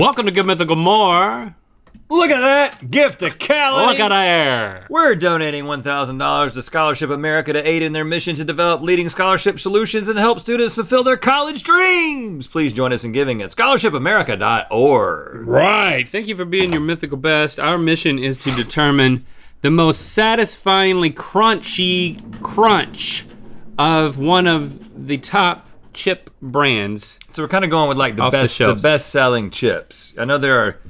Welcome to Good Mythical More. Look at that! Gift to Cali! Look at there. We're donating $1,000 to Scholarship America to aid in their mission to develop leading scholarship solutions and help students fulfill their college dreams. Please join us in giving at scholarshipamerica.org. Right. Thank you for being your mythical best. Our mission is to determine the most satisfyingly crunchy crunch of one of the top chip brands. So we're kind of going with like the Off the best, the, best selling chips. I know there are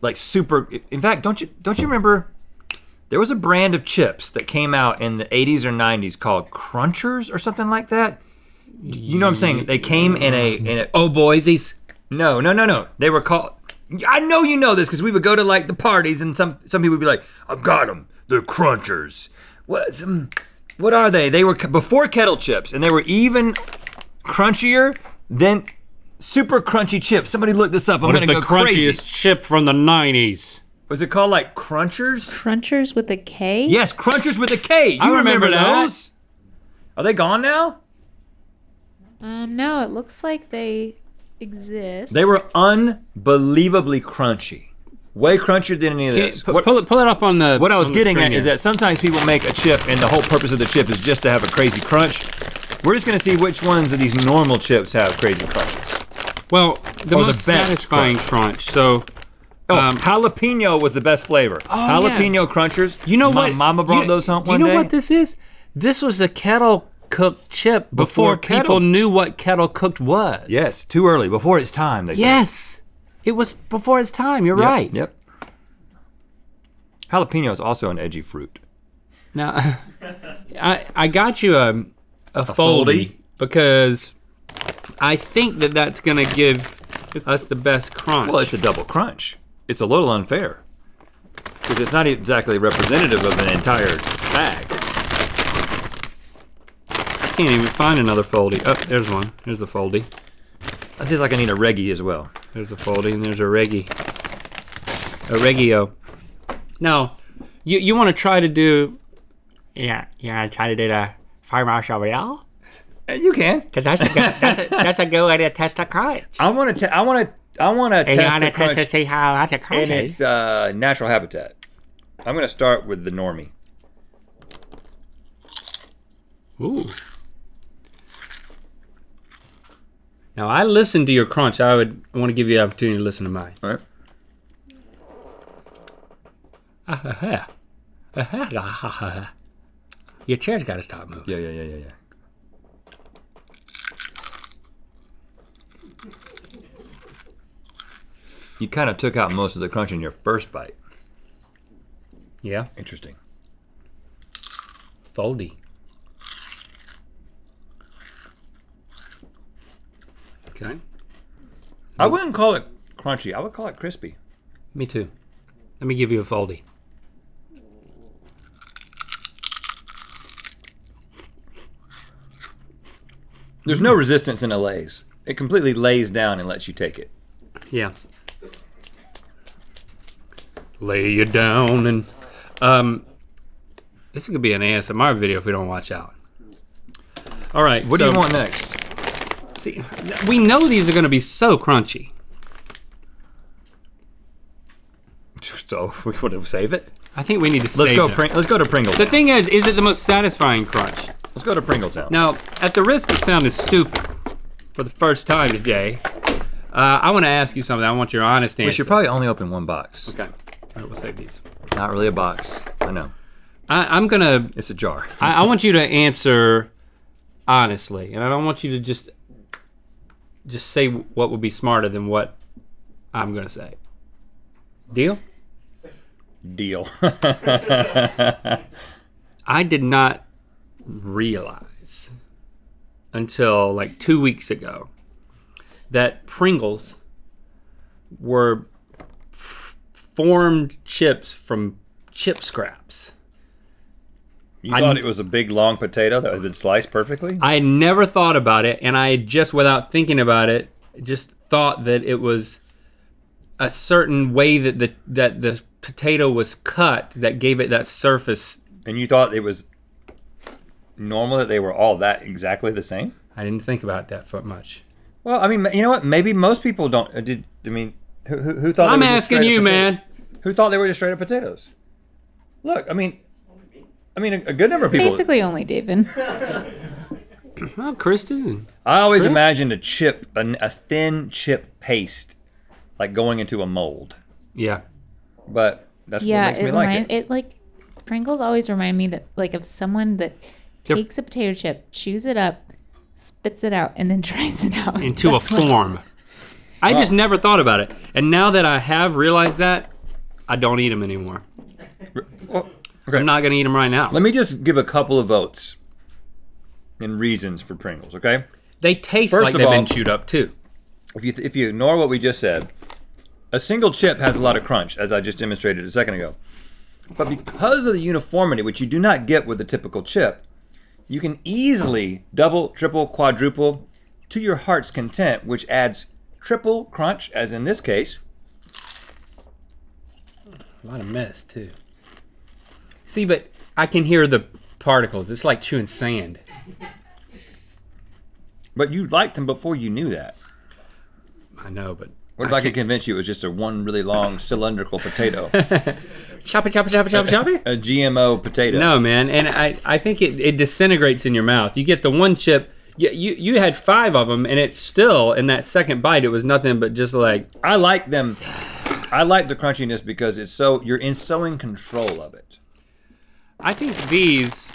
like super. In fact, don't you don't you remember? There was a brand of chips that came out in the 80s or 90s called Krunchers or something like that. You know what I'm saying? They came in a in a Oh, boysies. No, no, no, no. They were called. I know you know this because we would go to like the parties and some some people would be like, "I've got them. They're Krunchers." What? Some, mm, what are they? They were before kettle chips, and they were even crunchier than super crunchy chips. Somebody look this up. I'm What is gonna the go crunchiest crazy. chip from the 90s? Was it called like Krunchers? Krunchers with a K? Yes, Krunchers with a K. You I remember that. those? Are they gone now? Um, no, it looks like they exist. They were unbelievably crunchy. Way crunchier than any of Can- this. pu- What- pull, it, pull it up on the. What I was getting at is that sometimes people make a chip and the whole purpose of the chip is just to have a crazy crunch. We're just gonna see which ones of these normal chips have crazy crunches. Well, the or the most best satisfying crunch. So, Oh, Um, jalapeno was the best flavor. Oh, yeah. jalapeno Krunchers. you know My what? mama brought you, those home one you know day. what this is? This was a kettle cooked chip before, Before kettle. people knew what kettle cooked was. yes, too early, before it's time. They said. Yes. It was before its time. You're Yep, right. Yep. Jalapeno is also an edgy fruit. Now, I I got you a a, foldy, foldy? because I think that that's gonna give us the best crunch. Well, it's a double crunch. It's a little unfair because it's not exactly representative of an entire bag. I can't even find another foldy. Oh, there's one. There's a foldy. I feel like I need a reggie as well. There's a foldy and there's a reggie. A reggio. Now, you you want to try to do? Yeah, to try to do the fire marshal royale? Uh, You can. Cause that's a good, that's a that's a good way to test the crunch. I want to. I want to. I want to test the to test to crunch see how that's a in its uh, natural habitat. I'm gonna start with the normie. Ooh. Now I listened to your crunch. I would want to give you the opportunity to listen to mine. All right. Ah-ha-ha. Ah-ha-ha-ha-ha. Your chair's got to stop moving. Yeah, yeah, yeah, yeah, yeah. You kind of took out most of the crunch in your first bite. Yeah. Interesting. Foldy. Okay. I wouldn't call it crunchy. I would call it crispy. Me too. Let me give you a foldy. There's no resistance in a Lay's. It completely lays down and lets you take it. Yeah. Lay you down and um this could be an ASMR video if we don't watch out. All right. What so, do you want next? See, we know these are going to be so crunchy. So we want to save it. I think we need to Let's save go. them. Pring- let's go to Pringletown. The thing is, is it the most satisfying crunch? Let's go to Pringletown. Now, at the risk of sounding stupid for the first time today, uh, I want to ask you something. I want your honest answer. we should probably only open one box. Okay. All right, we'll save these. Not really a box. I know. I, I'm gonna. It's a jar. I, I want you to answer honestly, and I don't want you to just just say what would be smarter than what I'm gonna say. Deal? Deal. I did not realize until like two weeks ago that Pringles were formed chips from chip scraps. you I- thought it was a big long potato that had been sliced perfectly? I never thought about it, and I just, without thinking about it, just thought that it was a certain way that the that the potato was cut that gave it that surface. and you thought it was normal that they were all that exactly the same? I didn't think about that for much. Well, I mean, you know what? Maybe most people don't. uh, Did I mean? Who, who, who thought? I'm were asking straight you, man. Who thought they were just straight up potatoes? Look, I mean, I mean, a, a good number of people. Basically, only David. Well, Kristen. I always Chris? imagined a chip, a, a thin chip paste, like going into a mold. Yeah. But that's yeah, what makes it me like it. it. like Pringles always remind me that like of someone that They're- takes a potato chip, chews it up, spits it out, and then tries it out Into That's a form. I just never thought about it. And now that I have realized that, I don't eat them anymore. Well, okay. I'm not going to eat them right now. Let me just give a couple of votes and reasons for Pringles. Okay. They taste First like they've all- been chewed up too. if you if you ignore what we just said, a single chip has a lot of crunch, as I just demonstrated a second ago. But because of the uniformity, which you do not get with a typical chip, you can easily double, triple, quadruple to your heart's content, which adds triple crunch, as in this case. A lot of mess too. See, but I can hear the particles. It's like chewing sand. But you liked them before you knew that. I know, but What if I, could convince you it was just a one really long cylindrical potato, chop choppy, choppy, choppy, chop it, chop it, chop it. a GMO potato? No, man, and I, I think it, it disintegrates in your mouth. You get the one chip. You, you you had five of them, and it's still in that second bite. It was nothing but just like I like them. I like the crunchiness because it's so you're in so in control of it. I think these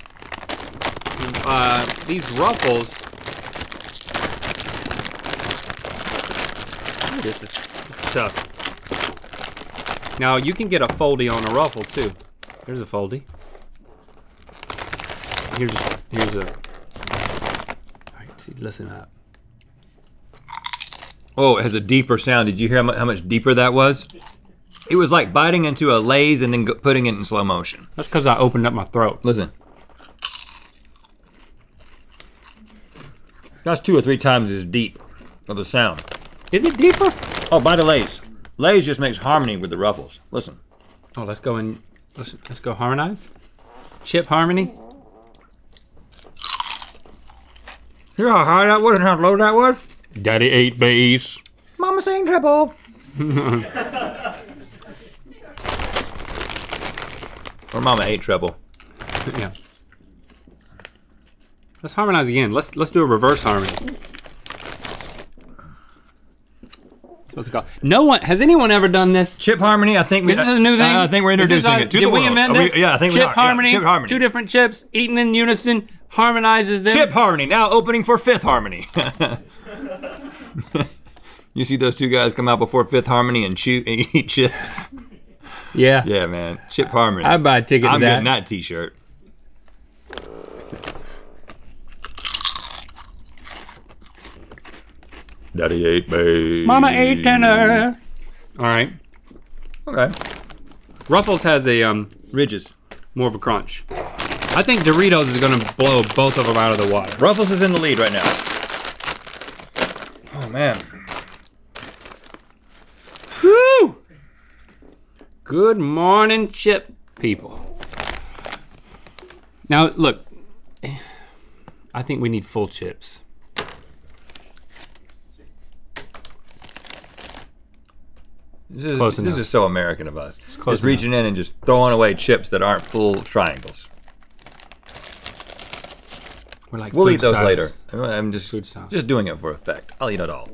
uh, these ruffles. This is, this is tough. Now you can get a foldy on a ruffle too. Here's a foldy. Here's here's a. All right, see, listen up. Oh, it has a deeper sound. Did you hear how mu- how much deeper that was? It was like biting into a Lay's and then putting it in slow motion. That's because I opened up my throat. Listen. That's two or three times as deep of a sound. Is it deeper? Oh, by the Lay's. Lay's just makes harmony with the ruffles. Listen. Oh, let's go and let's let's go harmonize. Chip harmony. Hear how high that was and how low that was? Daddy ate bass. Mama saying treble. or Mama ate treble. yeah. Let's harmonize again. Let's let's do a reverse harmony. That's what they call. No one has anyone ever done this. Chip harmony. I think we. This is a new thing. I think we're introducing our- it to did the we invent Are we- this? yeah, I think chip we are. Yeah, chip harmony. Two different chips eaten in unison harmonizes them. Chip Harmony now opening for Fifth Harmony. you see those two guys come out before Fifth Harmony and chew and eat chips. Yeah. Yeah, man, Chip Harmony. I'd buy a ticket I'm to that. getting that T-shirt. Daddy ate me. Mama ate dinner. All right. Okay. Ruffles has a um Ridges. more of a crunch. I think Doritos is gonna blow both of them out of the water. Ruffles is in the lead right now. Oh man. Woo! Good morning, chip people. Now, look, I think we need full chips. This is Close this enough. is so American of us. close just reaching in and just throwing away chips that aren't full triangles. We're like We'll eat those later. I'm just Food style. just doing it for effect. I'll eat it all.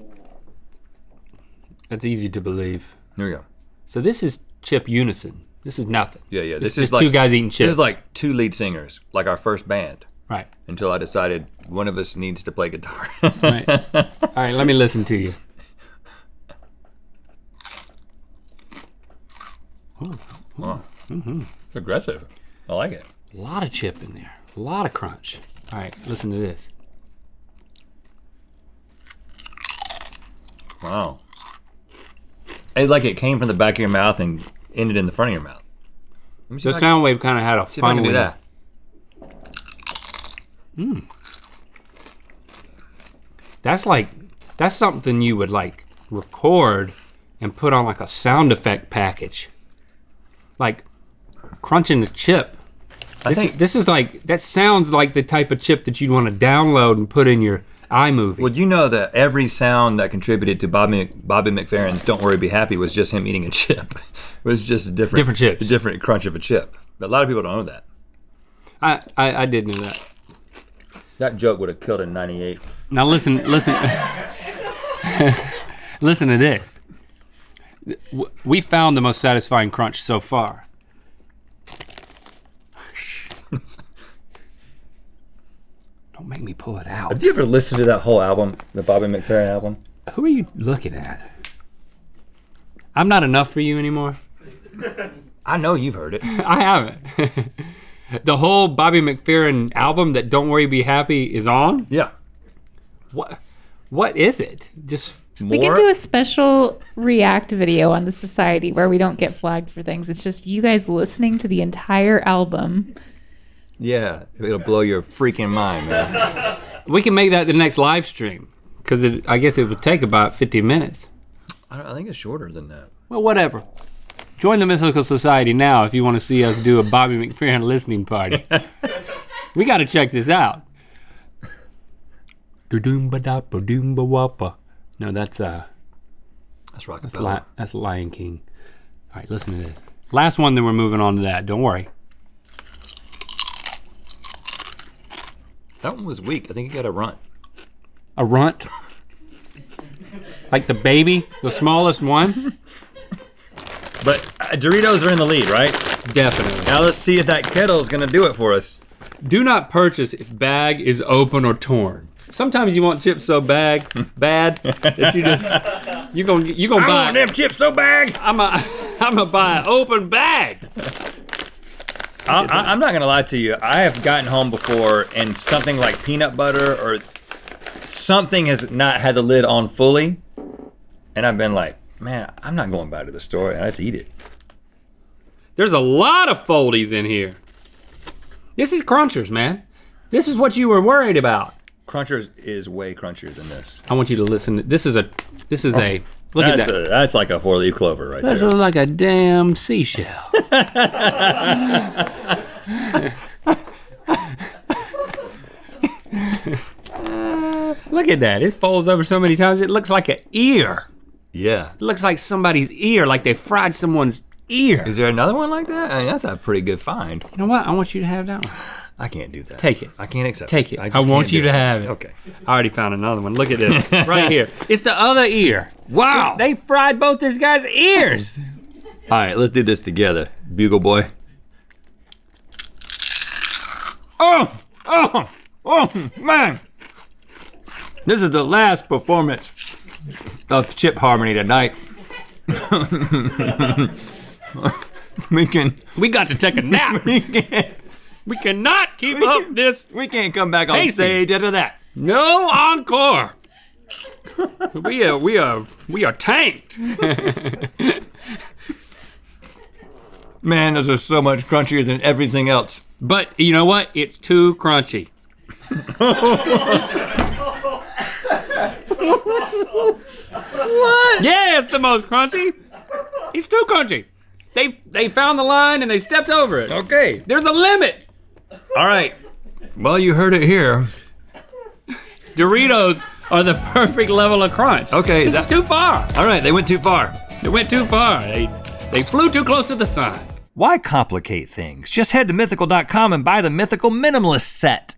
That's easy to believe. Here we go. So this is chip unison. This is nothing. Yeah, yeah. It's This just is like two guys eating chips. This is like two lead singers, like our first band. right. Until I decided one of us needs to play guitar. Right. All right. Let me listen to you. Wow. It's aggressive. I like it. A lot of chip in there. A lot of crunch. All right. Listen to this. Wow. It's like it came from the back of your mouth and ended in the front of your mouth. Let me see The if I can- sound wave kind of had a see if I fun with that. it. That's like that's something you would like record and put on like a sound effect package. Like crunching the chip. I This, think is, this is like that sounds like the type of chip that you'd want to download and put in your iMovie. Well, you know that every sound that contributed to Bobby Bobby McFerrin's "Don't Worry, Be Happy" was just him eating a chip. it was just a different Different chips. a different crunch of a chip. But a lot of people don't know that. I, I I did know that. That joke would have killed in '98. Now listen, listen, listen to this. We found the most satisfying crunch so far. Don't make me pull it out. Have you ever listened to that whole album, the Bobby McFerrin album? Who are you looking at? I'm not enough for you anymore. I know you've heard it. I haven't. the whole Bobby McFerrin album that Don't Worry Be Happy is on. Yeah. What what is it? Just We can do a special react video on the society where we don't get flagged for things. It's just you guys listening to the entire album. Yeah, it'll blow your freaking mind, man. we can make that the next live stream cuz I guess it would take about 50 minutes. I, I think it's shorter than that. Well, whatever. Join the Mythical Society now if you want to see us do a Bobby McFerrin listening party. we got to check this out. Da-doom-ba-da-ba-doom-ba-wappa. No, that's uh, That's rock that's, Li- that's Lion King. All right, listen to this. Last one, then we're moving on to that. Don't worry. That one was weak. I think you got a runt. A runt. like the baby, the smallest one. But uh, Doritos are in the lead, right? Definitely. Now let's see if that kettle is gonna do it for us. Do not purchase if bag is open or torn. Sometimes you want chips so bag bad that you just you gonna you gonna I buy. want them chips so bad. I'm a I'm gonna buy an open bag. I, I, I'm not gonna lie to you. I have gotten home before and something like peanut butter or something has not had the lid on fully, and I've been like, man, I'm not going back to the store. I just eat it. There's a lot of foldies in here. This is Krunchers, man. This is what you were worried about. Krunchers is way crunchier than this. I want you to listen. This is a this is a look at that. a, that's like a four leaf clover right That there. looks like a damn seashell. Look at that. It folds over so many times. It looks like an ear. Yeah. It looks like somebody's ear, like they fried someone's ear. Is there another one like that? I mean, that's a pretty good find. You know what? I want you to have that one. I can't do that. Take it. I can't accept. Take it. I just want you to have it. Okay. I already found another one. Look at this. right here. It's the other ear. Wow. They fried both this guy's ears. All right, let's do this together, Bugle Boy. Oh, oh, oh, man! This is the last performance of Chip Harmony tonight. we can, We got to take a nap. We cannot keep up this. we can't come back on Pacing. stage after that. No encore. We are we are we are tanked. Man, those are so much crunchier than everything else. But you know what? It's too crunchy. what? Yeah, it's the most crunchy. It's too crunchy. They they found the line and they stepped over it. Okay. There's a limit. All right. Well, you heard it here. Doritos are the perfect level of crunch. Okay, this that- is too far. All right, they went too far. They went too far. They they flew too close to the sun. Why complicate things? Just head to mythical.com and buy the Mythical Minimalist set.